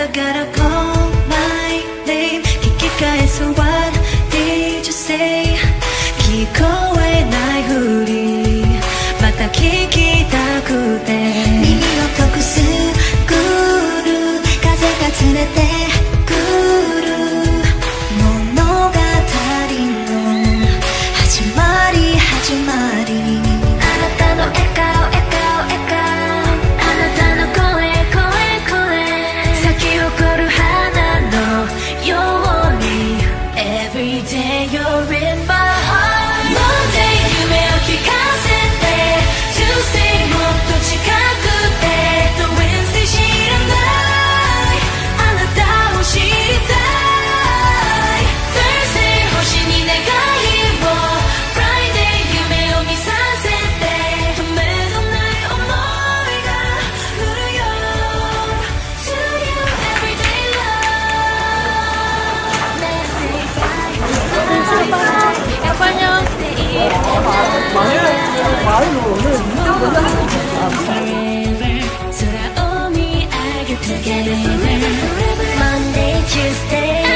I gotta go. 과일로 오늘 Monday, Tuesday.